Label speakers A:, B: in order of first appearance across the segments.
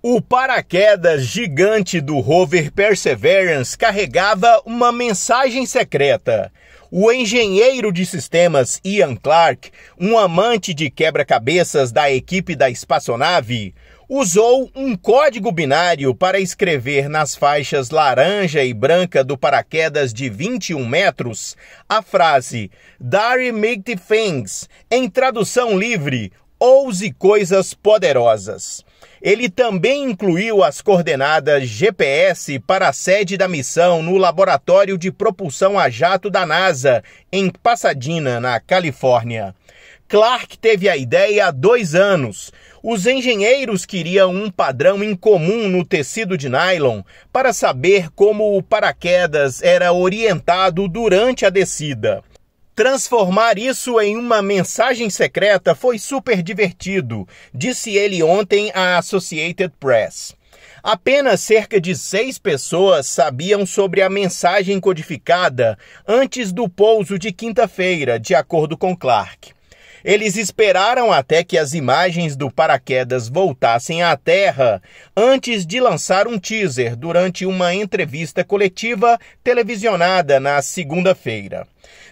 A: O paraquedas gigante do rover Perseverance carregava uma mensagem secreta. O engenheiro de sistemas Ian Clark, um amante de quebra-cabeças da equipe da espaçonave, usou um código binário para escrever nas faixas laranja e branca do paraquedas de 21 metros a frase Dare Mighty Things, em tradução livre, ouse coisas poderosas. Ele também incluiu as coordenadas GPS para a sede da missão no Laboratório de Propulsão a Jato da NASA, em Pasadena, na Califórnia. Clark teve a ideia há dois anos. Os engenheiros queriam um padrão incomum no tecido de nylon para saber como o paraquedas era orientado durante a descida. Transformar isso em uma mensagem secreta foi super divertido, disse ele ontem à Associated Press. Apenas cerca de seis pessoas sabiam sobre a mensagem codificada antes do pouso de quinta-feira, de acordo com Clark. Eles esperaram até que as imagens do paraquedas voltassem à Terra antes de lançar um teaser durante uma entrevista coletiva televisionada na segunda-feira.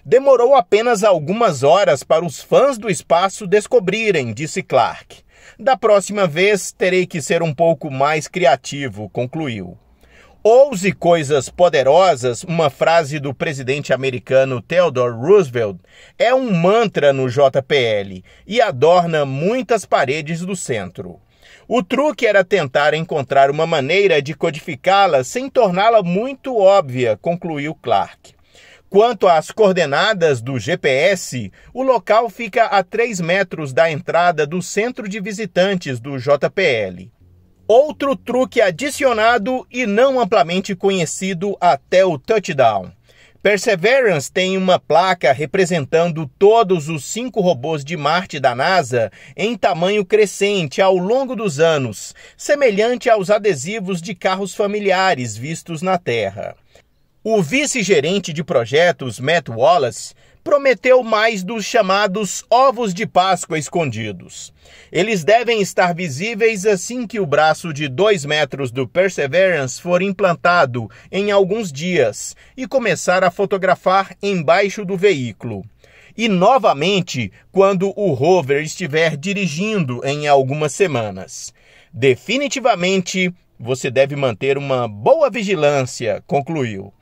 A: Demorou apenas algumas horas para os fãs do espaço descobrirem, disse Clark. Da próxima vez terei que ser um pouco mais criativo, concluiu. Ouse coisas poderosas, uma frase do presidente americano Theodore Roosevelt, é um mantra no JPL e adorna muitas paredes do centro. O truque era tentar encontrar uma maneira de codificá-la sem torná-la muito óbvia, concluiu Clark. Quanto às coordenadas do GPS, o local fica a 3 metros da entrada do centro de visitantes do JPL. Outro truque adicionado e não amplamente conhecido até o touchdown. Perseverance tem uma placa representando todos os cinco robôs de Marte da NASA em tamanho crescente ao longo dos anos, semelhante aos adesivos de carros familiares vistos na Terra. O vice-gerente de projetos, Matt Wallace, prometeu mais dos chamados ovos de Páscoa escondidos. Eles devem estar visíveis assim que o braço de 2 metros do Perseverance for implantado em alguns dias e começar a fotografar embaixo do veículo. E novamente quando o rover estiver dirigindo em algumas semanas. Definitivamente, você deve manter uma boa vigilância, concluiu.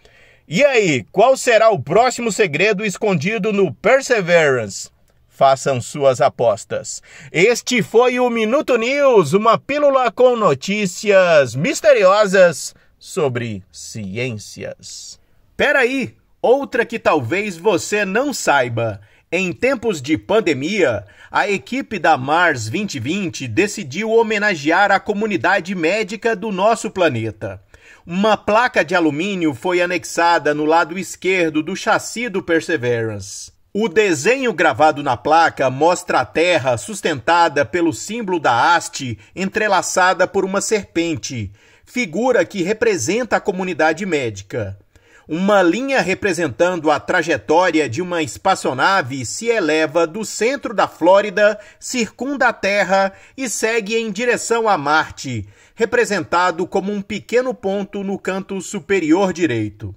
A: E aí, qual será o próximo segredo escondido no Perseverance? Façam suas apostas. Este foi o Minuto News, uma pílula com notícias misteriosas sobre ciências. Peraí, outra que talvez você não saiba. Em tempos de pandemia, a equipe da Mars 2020 decidiu homenagear a comunidade médica do nosso planeta. Uma placa de alumínio foi anexada no lado esquerdo do chassi do Perseverance. O desenho gravado na placa mostra a Terra sustentada pelo símbolo da haste entrelaçada por uma serpente, figura que representa a comunidade médica. Uma linha representando a trajetória de uma espaçonave se eleva do centro da Flórida, circunda a Terra e segue em direção a Marte, representado como um pequeno ponto no canto superior direito.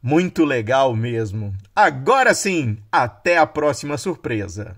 A: Muito legal mesmo. Agora sim, até a próxima surpresa.